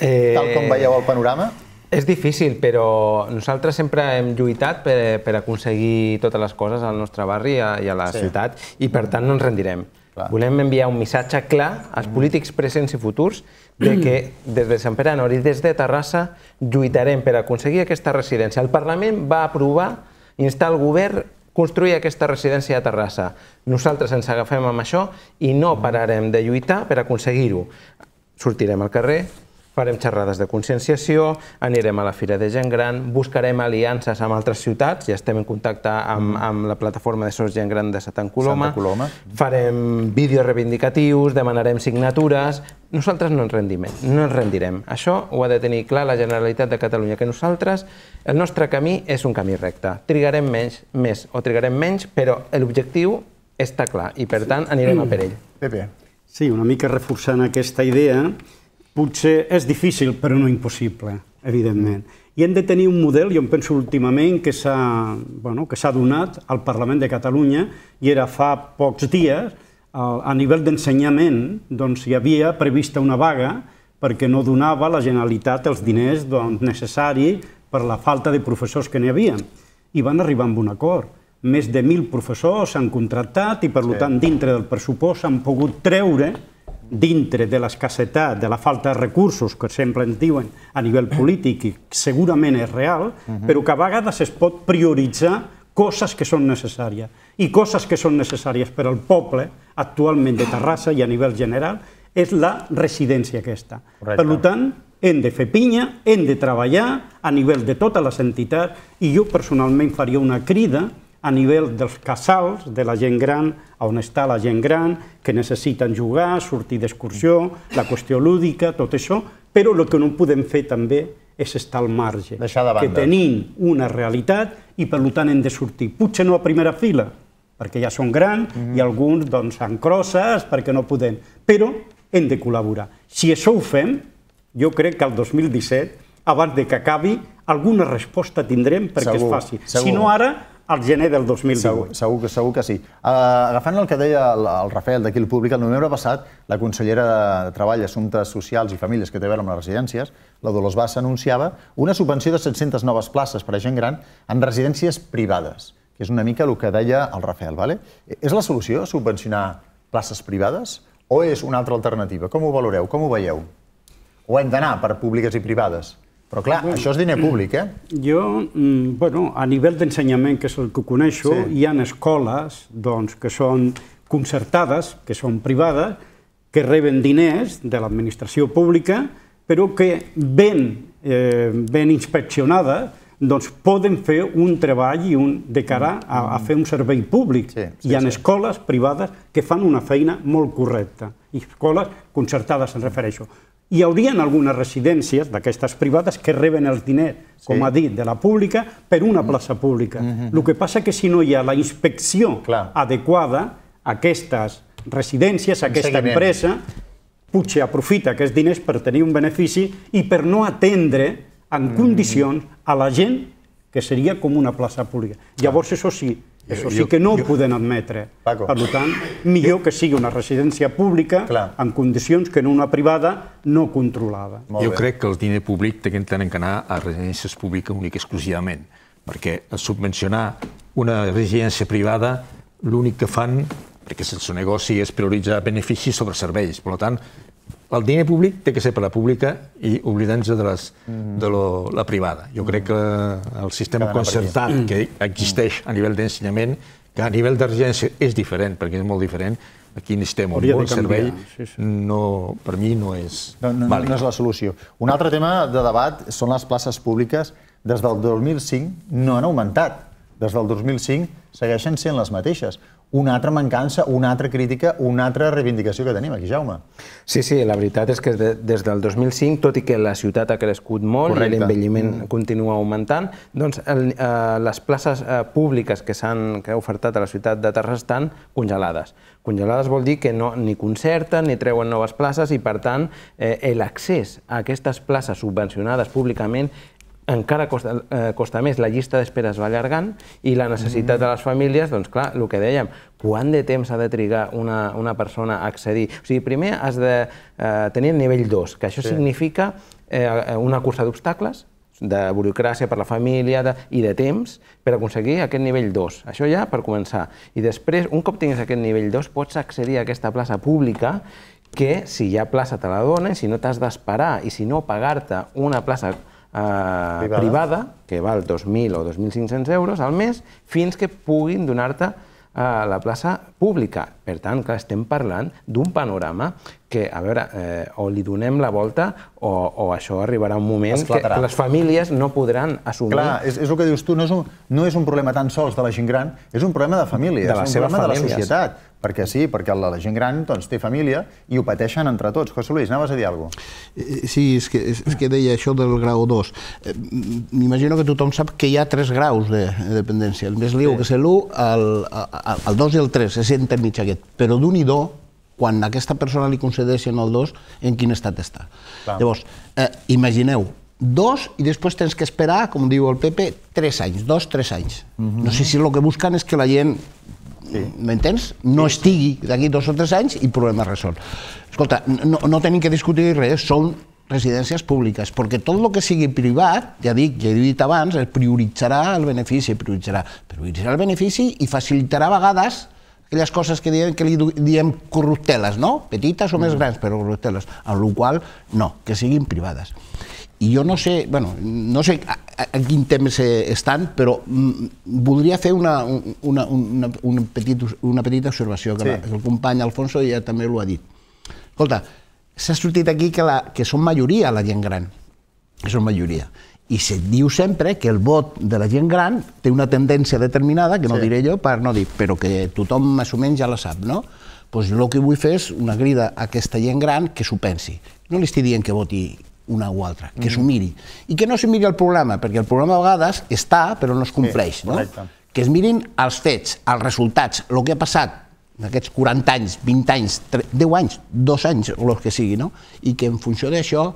C: Eh,
A: tal com veieu el panorama?
C: És difícil, però nosaltres sempre hem lluitat per, per aconseguir totes les coses al nostre barri i a, i a la
A: Sí.
C: ciutat i per tant no ens rendirem. Clar. Volem enviar un missatge clar als polítics presents i futurs de que des de Sant Pere Nord i des de Terrassa lluitarem per aconseguir aquesta residència. El Parlament va aprovar instar el govern construir aquesta residència a Terrassa. Nosaltres ens agafem amb això i no pararem de lluitar per aconseguir-ho. Sortirem al carrer, farem xerrades de conscienciació, anirem a la Fira de Gent Gran, buscarem aliances amb altres ciutats, ja estem en contacte amb, amb la plataforma de Sos Gent Gran de Santa Coloma,
A: Santa Coloma.
C: farem vídeos reivindicatius, demanarem signatures... Nosaltres no ens rendim, no ens rendirem. Això ho ha de tenir clar la Generalitat de Catalunya, que nosaltres, el nostre camí és un camí recte. Trigarem menys, més o trigarem menys, però l'objectiu està clar i, per tant, anirem a per ell.
A: Pepe.
E: Sí, una mica reforçant aquesta idea, potser és difícil, però no impossible, evidentment. I hem de tenir un model, jo em penso últimament, que s'ha bueno, que donat al Parlament de Catalunya, i era fa pocs dies, a, nivell d'ensenyament, doncs hi havia prevista una vaga perquè no donava la Generalitat els diners doncs, necessaris per la falta de professors que n'hi havia. I van arribar amb un acord. més de 1.000 professors s'han contractat i, per sí. tant, dintre del pressupost s'han pogut treure dintre de l'escassetat, de la falta de recursos que sempre ens diuen a nivell polític i segurament és real, uh -huh. però que a vegades es pot prioritzar coses que són necessàries. I coses que són necessàries per al poble actualment de Terrassa i a nivell general és la residència aquesta. Correcte. Per tant, hem de fer pinya, hem de treballar a nivell de totes les entitats i jo personalment faria una crida a nivell dels casals, de la gent gran, on està la gent gran, que necessiten jugar, sortir d'excursió, la qüestió lúdica, tot això, però el que no podem fer també és estar al marge.
A: Deixar de banda.
E: Que tenim una realitat i per tant hem de sortir. Potser no a primera fila, perquè ja són grans mm -hmm. i alguns doncs, han crosses perquè no podem, però hem de col·laborar. Si això ho fem, jo crec que el 2017, abans de que acabi, alguna resposta tindrem perquè segur, es faci. Segur. Si no ara, al gener del 2018.
A: Segur, segur, que, segur que sí. Uh, agafant el que deia el, el Rafael d'aquí el públic, el novembre passat la consellera de Treball, Assumptes Socials i Famílies que té a veure amb les residències, la Dolors Bassa, anunciava una subvenció de 700 noves places per a gent gran en residències privades, que és una mica el que deia el Rafael. Vale? És la solució subvencionar places privades o és una altra alternativa? Com ho valoreu? Com ho veieu? O hem d'anar per públiques i privades? Però clar, bueno, això és diner públic, eh?
E: Jo, mm, bueno, a nivell d'ensenyament, que és el que coneixo, sí. hi ha escoles doncs, que són concertades, que són privades, que reben diners de l'administració pública, però que ben, eh, ben inspeccionades doncs poden fer un treball i un, de cara a, a fer un servei públic. Sí, sí, Hi ha sí. escoles privades que fan una feina molt correcta, i escoles concertades, em refereixo hi haurien algunes residències d'aquestes privades que reben els diners, sí. com ha dit, de la pública per una plaça pública. Mm -hmm. El que passa que si no hi ha la inspecció Clar. adequada, aquestes residències, aquesta Seguiment. empresa, potser aprofita aquests diners per tenir un benefici i per no atendre en mm -hmm. condicions a la gent que seria com una plaça pública. Llavors, això sí, això sí que no ho podem admetre.
A: Paco.
E: Per tant, millor que sigui una residència pública Clar. en condicions que no una privada no controlada.
D: Jo crec que el diner públic té que anar a residències públiques únic exclusivament, perquè subvencionar una residència privada l'únic que fan, perquè el seu negoci és prioritzar beneficis sobre serveis. Per tant, el diner públic té que ser per la pública i oblidant-se de, les, de lo, la privada. Jo crec que el sistema concertat que existeix a nivell d'ensenyament, que a nivell de regència és diferent, perquè és molt diferent, aquí necessitem un bon servei, sí, sí. No, per mi no és
A: no, no, no és la solució. Un altre tema de debat són les places públiques. Des del 2005 no han augmentat. Des del 2005 segueixen sent les mateixes una altra mancança, una altra crítica, una altra reivindicació que tenim aquí, Jaume.
C: Sí, sí, la veritat és que de, des del 2005, tot i que la ciutat ha crescut molt Correcte. i l'envelliment mm. continua augmentant, doncs el, eh, les places eh, públiques que s'han ofertat a la ciutat de Terrassa estan congelades. Congelades vol dir que no, ni concerten ni treuen noves places i, per tant, eh, l'accés a aquestes places subvencionades públicament encara costa, eh, costa més, la llista d'espera es va allargant i la necessitat mm. de les famílies, doncs clar, el que dèiem, quant de temps ha de trigar una, una persona a accedir? O sigui, primer has de eh, tenir el nivell 2, que això sí. significa eh, una cursa d'obstacles, de burocràcia per la família de, i de temps per aconseguir aquest nivell 2. Això ja per començar. I després, un cop tinguis aquest nivell 2, pots accedir a aquesta plaça pública que, si hi ha plaça, te la donen, si no t'has d'esperar i si no pagar-te una plaça eh, privada. privada, que val 2.000 o 2.500 euros al mes, fins que puguin donar-te a la plaça pública. Per tant, que estem parlant d'un panorama que, a veure, eh, o li donem la volta o, o això arribarà un moment Esclatarà. que les famílies no podran assumir...
A: Clar, és, és el que dius tu, no és, un, no és un problema tan sols de la gent gran, és un problema de famílies, de és un problema famílies. de la societat. Perquè sí, perquè la, gent gran doncs, té família i ho pateixen entre tots. José Luis, anaves a dir alguna cosa?
F: Eh, sí, és que, és, és que deia això del grau 2. Eh, m'imagino que tothom sap que hi ha tres graus de, de dependència. El més liu, sí. que és l'1, el, el, el 2 i el 3, se sent mig aquest. Però d'un i do, quan a aquesta persona li concedeixen el 2, en quin estat està. Clar. Llavors, eh, imagineu, dos i després tens que esperar, com diu el Pepe, tres anys, dos, tres anys. Uh mhm. -huh. No sé si el que busquen és que la gent Sí. M'entens? No sí. estigui d'aquí dos o tres anys i problema resolt. Escolta, no, no tenim que discutir res, són residències públiques, perquè tot el que sigui privat, ja dic, ja he dit abans, prioritzarà el benefici, prioritzarà, prioritzarà el benefici i facilitarà a vegades aquelles coses que diem, que li diem corrupteles, no? Petites o més grans, però corrupteles, en la qual no, que siguin privades. I jo no sé, bueno, no sé a, a quin temps estan, però mm, voldria fer una, una, una, una, petit, una petita observació, que, sí. la, que el company Alfonso ja també l'ho ha dit. Escolta, s'ha sortit aquí que, la, que són majoria la gent gran, que són majoria. I se diu sempre que el vot de la gent gran té una tendència determinada, que no sí. diré jo per no dir, però que tothom més o menys ja la sap, no? Doncs el que vull fer és una crida a aquesta gent gran que s'ho pensi. No li estic dient que voti una o altra, que mm. s'ho miri. I que no se miri el programa, perquè el programa a vegades està, però no es compleix. Sí, no? Que es mirin els fets, els resultats, el que ha passat d'aquests 40 anys, 20 anys, 10 anys, 2 anys, o el que sigui, no? i que en funció d'això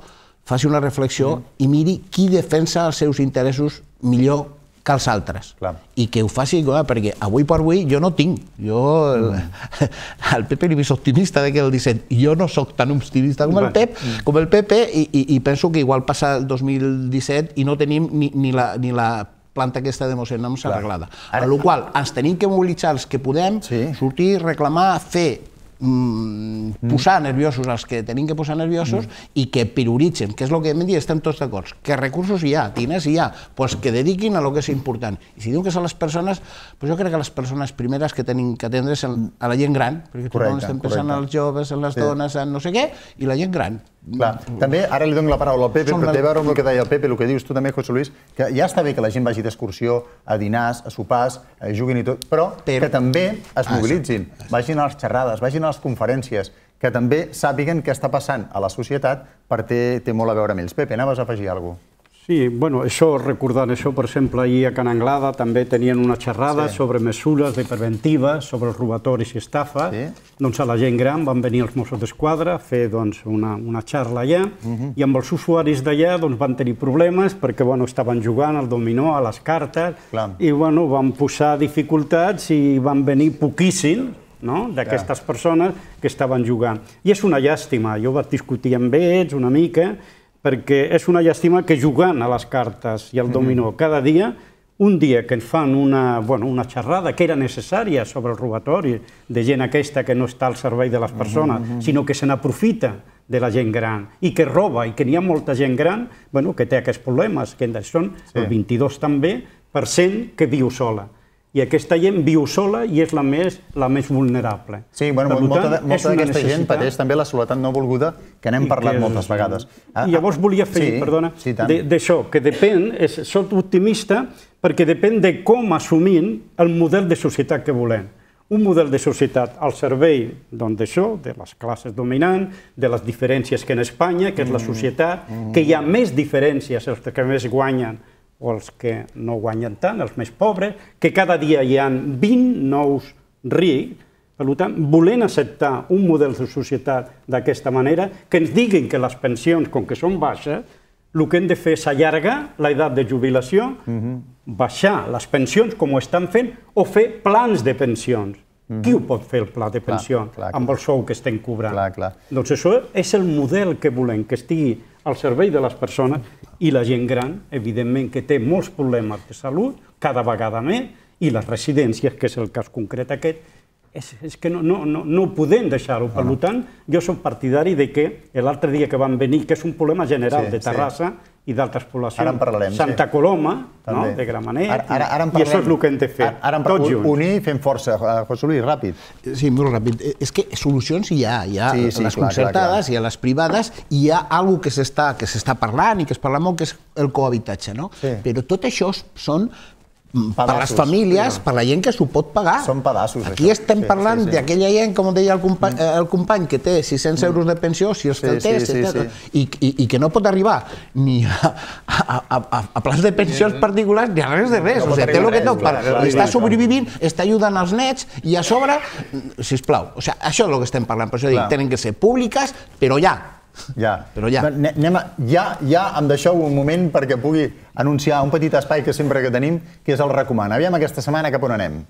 F: faci una reflexió mm. i miri qui defensa els seus interessos millor que els altres. Clar. I que ho faci, clar, perquè avui per avui jo no tinc. Jo, mm. el Pepe li vist optimista de que el 17. Jo no sóc tan optimista com el Pep, mm. com el Pepe, i, i, i penso que igual passa el 2017 i no tenim ni, ni, la, ni la planta aquesta de Mossenoms arreglada. Ara, amb la qual ens tenim que mobilitzar els que podem, sí. sortir, reclamar, fer mm, posar nerviosos els que tenim que posar nerviosos mm. i que prioritzen, que és el que hem dit, estem tots d'acord, que recursos hi ha, diners hi ha, pues que dediquin a lo que és important. I si diu que són les persones, pues jo crec que les persones primeres que tenim que atendre a la gent gran, perquè tothom estem pensant en els joves, en les sí. dones, en no sé què, i la gent gran.
A: Clar. També, ara li dono la paraula al Pepe, però té a veure amb el que deia el Pepe, el que dius tu també, José Luis, que ja està bé que la gent vagi d'excursió, a dinars, a sopars, a juguin i tot, però, però... que també es mobilitzin, vagin a les xerrades, vagin a les conferències, que també sàpiguen què està passant a la societat per té, té molt a veure amb ells. Pepe, anaves a afegir alguna cosa?
E: Sí, bueno, això, recordant això, per exemple, ahir a Can Anglada també tenien una xerrada sí. sobre mesures de preventives, sobre els robatoris i estafes. Sí. Doncs a la gent gran van venir els Mossos d'Esquadra a fer doncs, una, una xarra allà uh mhm. -huh. i amb els usuaris d'allà doncs, van tenir problemes perquè bueno, estaven jugant al dominó, a les cartes, Clar. i bueno, van posar dificultats i van venir poquíssims no? d'aquestes persones que estaven jugant. I és una llàstima, jo vaig discutir amb ells una mica perquè és una llàstima que jugant a les cartes i al dominó mm. cada dia, un dia que ens fan una, bueno, una xerrada que era necessària sobre el robatori de gent aquesta que no està al servei de les persones, mm -hmm. sinó que se n'aprofita de la gent gran i que roba i que n'hi ha molta gent gran bueno, que té aquests problemes, que són sí. el 22 també per cent que viu sola i aquesta gent viu sola i és la més, la més vulnerable.
A: Sí, bueno, per molta, tant, molta d'aquesta gent pateix també la soledat no volguda, que n'hem parlat que, moltes vegades.
E: I llavors volia fer, sí, perdona, sí, d'això, que depèn, és, soc optimista perquè depèn de com assumim el model de societat que volem un model de societat al servei doncs, d'això, doncs, de les classes dominants, de les diferències que en Espanya, que és la mm, societat, mm. que hi ha més diferències, els que més guanyen o els que no guanyen tant, els més pobres, que cada dia hi ha 20 nous rics, per tant, volent acceptar un model de societat d'aquesta manera, que ens diguin que les pensions, com que són baixes, el que hem de fer és allargar l'edat de jubilació, uh mhm. -huh. baixar les pensions, com ho estan fent, o fer plans de pensions. Mm -hmm. Qui ho pot fer, el pla de pensió, clar, clar, amb el sou que estem cobrant? Clar, clar. Doncs això és el model que volem, que estigui al servei de les persones i la gent gran, evidentment, que té molts problemes de salut, cada vegada més, i les residències, que és el cas concret aquest, és, és que no, no, no, no podem deixar-ho. Per no. tant, jo soc partidari de que l'altre dia que van venir, que és un problema general sí, de Terrassa, sí i d'altres poblacions.
A: Ara en parlarem,
E: Santa
A: sí.
E: Coloma, no? de Gramenet, ara, ara, ara i això és el que hem de fer, ara, ara tots junts.
A: Unir i fem força. José Luis, ràpid.
F: Sí, molt ràpid. És que solucions hi ha. Hi ha sí, sí, les clar, concertades, clar, clar. hi ha les privades, i hi ha alguna que s'està parlant i que es parla molt, que és el cohabitatge. No? Sí. Però tot això són Pedassos, per les famílies, per la gent que s'ho pot pagar.
A: Són pedassos,
F: Aquí això. estem sí, parlant sí, sí. d'aquella gent, com deia el company, mm. el company, que té 600 mm. euros de pensió, si els sí, té, sí, sí, sí. I, i, i que no pot arribar ni a, a, a, a plans de pensions particulars ni a res de res. No o sigui, té el que per, està sobrevivint, està ajudant els nets i a sobre, sisplau, o sigui, això és el que estem parlant, per això dic, tenen que ser públiques, però ja,
A: ja. Però ja. Anem a, ja, ja em deixeu un moment perquè pugui anunciar un petit espai que sempre que tenim, que és el Recomana. Aviam aquesta setmana cap on anem.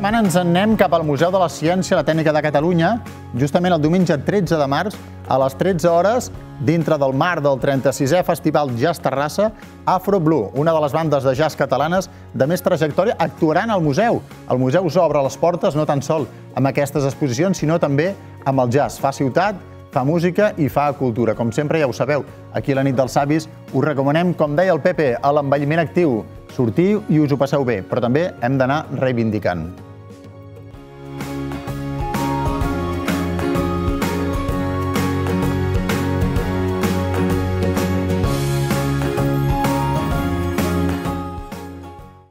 A: Setmana ens en anem cap al Museu de la Ciència i la Tècnica de Catalunya, justament el diumenge 13 de març, a les 13 hores, dintre del mar del 36è Festival Jazz Terrassa, Afro Blue, una de les bandes de jazz catalanes de més trajectòria, actuaran al museu. El museu us obre les portes no tan sol amb aquestes exposicions, sinó també amb el jazz. Fa ciutat, fa música i fa cultura. Com sempre, ja ho sabeu, aquí a la nit dels savis us recomanem, com deia el Pepe, a l'envelliment actiu. Sortiu i us ho passeu bé, però també hem d'anar reivindicant.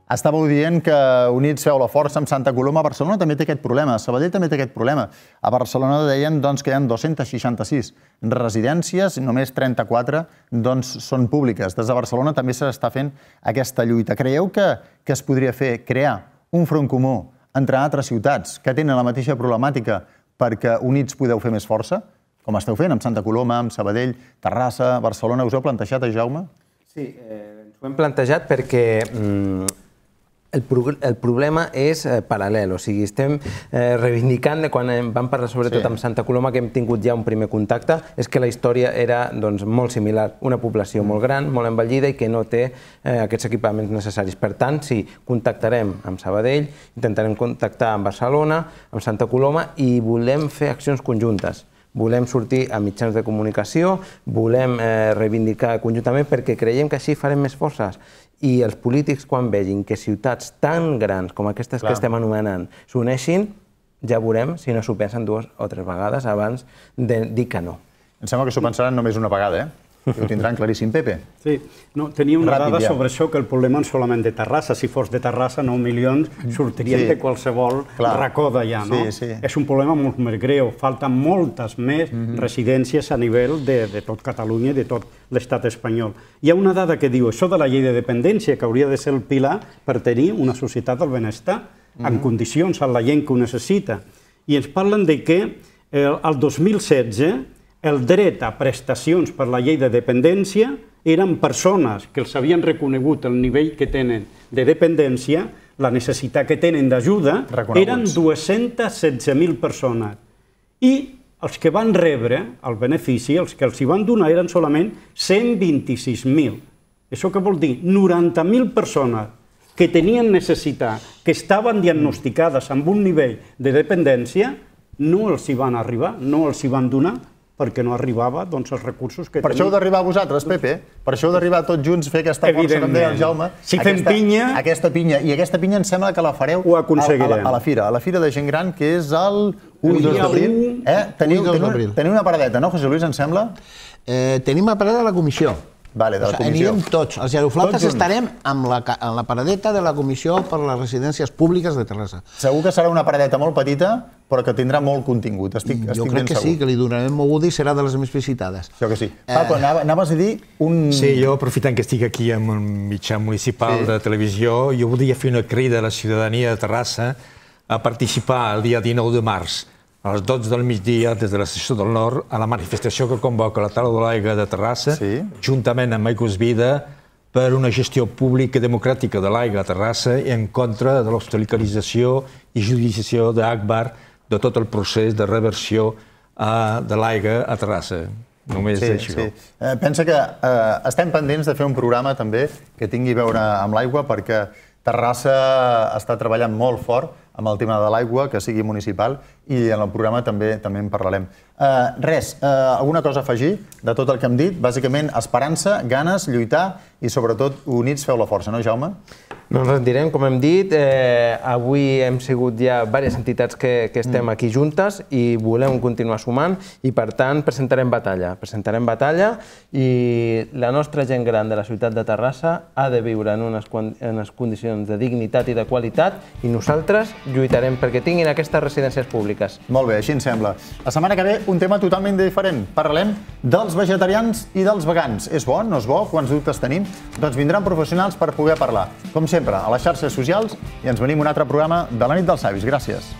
A: Estàveu dient que Units feu la força amb Santa Coloma. Barcelona també té aquest problema. Sabadell també té aquest problema. A Barcelona deien doncs, que hi ha 266 residències, només 34 doncs, són públiques. Des de Barcelona també s'està fent aquesta lluita. Creieu que, que es podria fer, crear un front comú entre altres ciutats que tenen la mateixa problemàtica perquè units podeu fer més força? Com esteu fent amb Santa Coloma, amb Sabadell, Terrassa, Barcelona. Us heu plantejat, eh, Jaume?
C: Sí, eh, ens ho hem plantejat perquè mm, el, pro el problema és eh, paral·lel, o sigui, estem eh, reivindicant, quan vam parlar sobretot sí. amb Santa Coloma, que hem tingut ja un primer contacte, és que la història era doncs, molt similar, una població molt gran, molt envellida i que no té eh, aquests equipaments necessaris. Per tant, sí, contactarem amb Sabadell, intentarem contactar amb Barcelona, amb Santa Coloma i volem fer accions conjuntes volem sortir a mitjans de comunicació, volem eh, reivindicar conjuntament perquè creiem que així farem més forces i els polítics, quan vegin que ciutats tan grans com aquestes Clar. que estem anomenant s'uneixin, ja veurem si no s'ho pensen dues o tres vegades abans de dir que no.
A: Em sembla que s'ho pensaran només una vegada, eh? Ho tindran claríssim, Pepe.
E: Sí, no, tenia una Ràpid, dada ja. sobre això, que el problema no solament de Terrassa. Si fos de Terrassa, 9 milions sortirien sí. de qualsevol Clar. racó d'allà, no? Sí, sí. És un problema molt més greu. Falten moltes més mm -hmm. residències a nivell de, de tot Catalunya i de tot l'estat espanyol. Hi ha una dada que diu això de la llei de dependència, que hauria de ser el pilar per tenir una societat del benestar, mm -hmm. en condicions, amb la gent que ho necessita. I ens parlen de que el, el 2016 el dret a prestacions per la llei de dependència eren persones que els havien reconegut el nivell que tenen de dependència, la necessitat que tenen d'ajuda, eren 216.000 persones. I els que van rebre el benefici, els que els hi van donar, eren solament 126.000. Això què vol dir? 90.000 persones que tenien necessitat, que estaven diagnosticades amb un nivell de dependència, no els hi van arribar, no els hi van donar, perquè no arribava doncs, els recursos que
A: Per això heu d'arribar vosaltres, Pepe, per això heu d'arribar tots junts a fer aquesta força, com deia el Jaume.
E: Si fem aquesta, pinya...
A: Aquesta pinya, i aquesta pinya em sembla que la fareu
E: ho aconseguirem.
A: A, a, la, a la fira, a la fira de gent gran, que és el 1 i 2 d'abril. Eh? Teniu, teniu, teniu una paradeta, no, José Luis, em sembla?
F: Eh, tenim una parada a la comissió.
A: Vale, de la comissió.
F: Anirem tots. Els geroflautes estarem amb la, amb la paradeta de la Comissió per les Residències Públiques de Terrassa.
A: Segur que serà una paradeta molt petita, però que tindrà molt contingut. Estic, jo estic
F: crec que
A: segur.
F: sí, que li donarem moguda i serà de les més visitades.
A: Jo que sí. Eh... Paco, anaves a dir un...
D: Sí, jo aprofitant que estic aquí amb un mitjà municipal sí. de televisió, jo volia fer una crida a la ciutadania de Terrassa a participar el dia 19 de març a les 12 del migdia des de la secció del Nord a la manifestació que convoca la Taula de l'Aigua de Terrassa, sí. juntament amb Aigües Vida, per una gestió pública i democràtica de l'aigua a Terrassa i en contra de l'hostilicalització i judiciació d'Akbar de tot el procés de reversió uh, de l'aigua a Terrassa. Només sí, això. Sí.
A: Eh, pensa que eh, estem pendents de fer un programa també que tingui a veure amb l'aigua perquè Terrassa està treballant molt fort amb el tema de l'aigua, que sigui municipal, i en el programa també també en parlarem. Uh, res, uh, alguna cosa a afegir de tot el que hem dit? Bàsicament, esperança, ganes, lluitar i sobretot units feu la força, no, Jaume?
C: No ens rendirem, com hem dit. Eh, avui hem sigut ja diverses entitats que, que estem mm. aquí juntes i volem continuar sumant i, per tant, presentarem batalla. Presentarem batalla i la nostra gent gran de la ciutat de Terrassa ha de viure en unes, en unes condicions de dignitat i de qualitat i nosaltres lluitarem perquè tinguin aquestes residències públiques.
A: Molt bé, així em sembla. La setmana que ve, un tema totalment diferent. Parlarem dels vegetarians i dels vegans. És bo? No és bo? Quants dubtes tenim? Doncs vindran professionals per poder parlar. Com sempre, a les xarxes socials i ens venim un altre programa de la nit dels savis. Gràcies.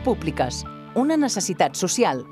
B: Públiques, una necessitat social